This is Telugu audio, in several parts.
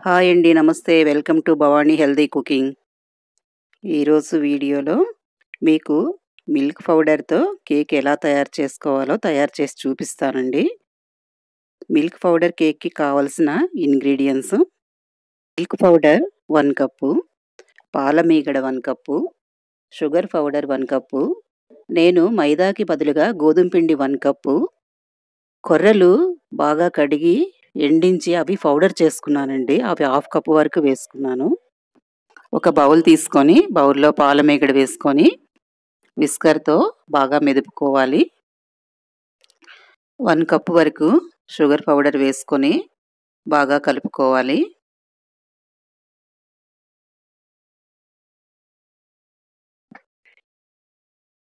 హాయ్ అండి నమస్తే. Welcome to Bhavani healthy cooking. ఈరోజు వీడియోలో మీకు మిల్క్ పౌడర్తో కేక్ ఎలా తయారు చేసుకోవాలో తయారు చేసి చూపిస్తానండి. మిల్క్ పౌడర్ కేక్కి కావలసిన ingredients milk powder one cup పాల మీగడ one cup sugar powder one cup నేను మైదాకి బదులుగా గోధుమ పిండి వన్ కప్పు కొర్రలు బాగా కడిగి ఎండించి అవి పౌడర్ చేసుకున్నానండి. అవి హాఫ్ కప్ వరకు వేసుకున్నాను. ఒక బౌల్ తీసుకొని బౌల్లో పాల మేగడ వేసుకొని విస్కర్తో బాగా మెదుపుకోవాలి. వన్ కప్ వరకు షుగర్ పౌడర్ వేసుకొని బాగా కలుపుకోవాలి.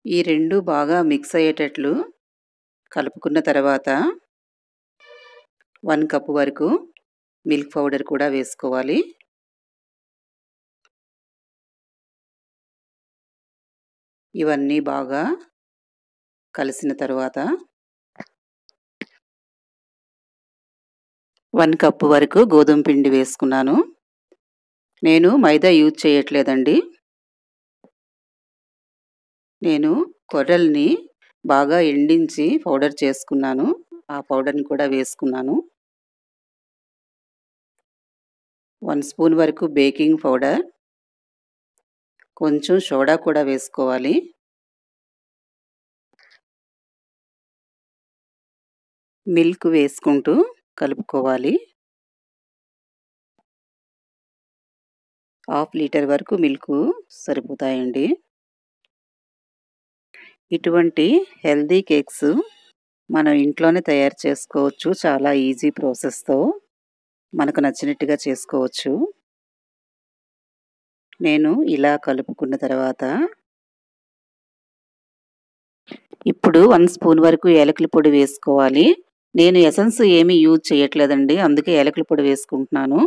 ఈ రెండు బాగా మిక్స్ అయ్యేటట్లు కలుపుకున్న తర్వాత వన్ కప్ వరకు మిల్క్ పౌడర్ కూడా వేసుకోవాలి. ఇవన్నీ బాగా కలిసిన తర్వాత వన్ కప్ వరకు గోధుమ పిండి వేసుకున్నాను. నేను మైదా యూజ్ చేయట్లేదండి. నేను కొర్రల్ని బాగా ఎండించి పౌడర్ చేసుకున్నాను. ఆ పౌడర్ని కూడా వేసుకున్నాను. వన్ స్పూన్ వరకు బేకింగ్ పౌడర్. కొంచెం సోడా కూడా వేసుకోవాలి. మిల్క్ వేసుకుంటూ కలుపుకోవాలి. హాఫ్ లీటర్ వరకు మిల్క్ సరిపోతాయండి. ఇటువంటి హెల్దీ కేక్స్ మనం ఇంట్లోనే తయారు చేసుకోవచ్చు. చాలా ఈజీ ప్రాసెస్తో. మనకు నచ్చినట్టుగా చేసుకోవచ్చు. నేను ఇలా కలుపుకున్న తర్వాత ఇప్పుడు వన్ స్పూన్ వరకు ఏలకల పొడి వేసుకోవాలి. నేను ఎసెన్స్ ఏమీ యూజ్ చేయట్లేదండి అందుకే ఏలకల పొడి వేసుకుంటున్నాను.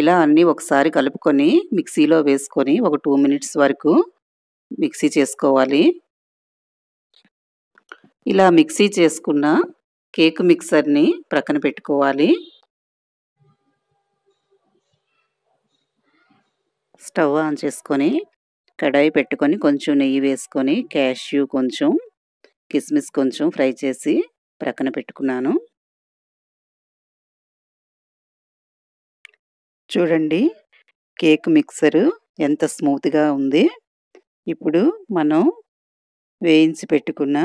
ఇలా అన్నీ ఒకసారి కలుపుకొని మిక్సీలో వేసుకొని ఒక టూ మినిట్స్ వరకు మిక్సీ చేసుకోవాలి. ఇలా మిక్సీ చేసుకున్న కేక్ మిక్సర్ని ప్రక్కన పెట్టుకోవాలి. స్టవ్ ఆన్ చేసుకొని కడాయి పెట్టుకొని కొంచెం నెయ్యి వేసుకొని క్యాష్యూ కొంచెం కిస్మిస్ కొంచెం ఫ్రై చేసి ప్రక్కన పెట్టుకున్నాను. చూడండి కేక్ మిక్సరు ఎంత స్మూత్గా ఉంది. ఇప్పుడు మనం వేయించి పెట్టుకున్న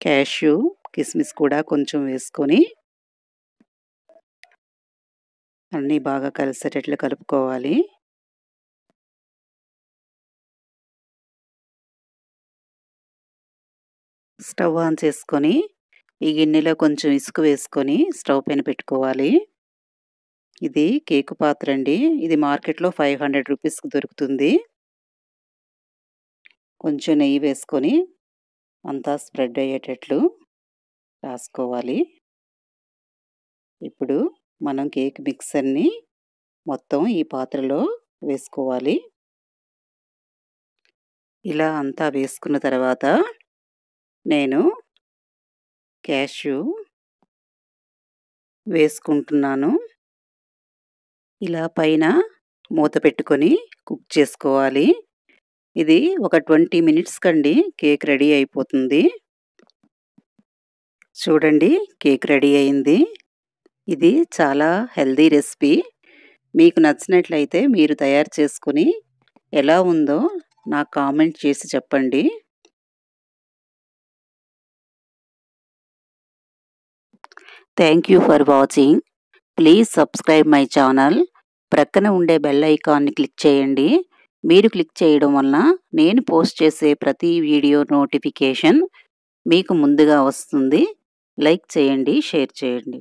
క్యాష్యూ కిస్మిస్ కూడా కొంచెం వేసుకొని అన్నీ బాగా కలిసేటట్లు కలుపుకోవాలి. స్టవ్ ఆన్ చేసుకొని ఈ గిన్నెలో కొంచెం ఇసుక వేసుకొని స్టవ్ పైన పెట్టుకోవాలి. ఇది కేకు పాత్ర అండి. ఇది మార్కెట్లో ఫైవ్ హండ్రెడ్ రూపీస్కి దొరుకుతుంది. కొంచెం నెయ్యి వేసుకొని అంతా స్ప్రెడ్ అయ్యేటట్లు రాసుకోవాలి. ఇప్పుడు మనం కేక్ మిక్సర్ని మొత్తం ఈ పాత్రలో వేసుకోవాలి. ఇలా అంతా వేసుకున్న తర్వాత నేను క్యాష్యూ వేసుకుంటున్నాను. ఇలా పైన మూత పెట్టుకొని కుక్ చేసుకోవాలి. ఇది ఒక ట్వంటీ మినిట్స్ కండి కేక్ రెడీ అయిపోతుంది. చూడండి కేక్ రెడీ అయింది. ఇది చాలా హెల్దీ రెసిపీ. మీకు నచ్చినట్లయితే మీరు తయారు చేసుకుని ఎలా ఉందో నాకు కామెంట్ చేసి చెప్పండి. Thank you for watching please subscribe my channel ప్రక్కన ఉండే బెల్ ఐకాన్ని క్లిక్ చేయండి. మీరు క్లిక్ చేయడం వలన నేను పోస్ట్ చేసే ప్రతి వీడియో నోటిఫికేషన్ మీకు ముందుగా వస్తుంది. లైక్ చేయండి షేర్ చేయండి.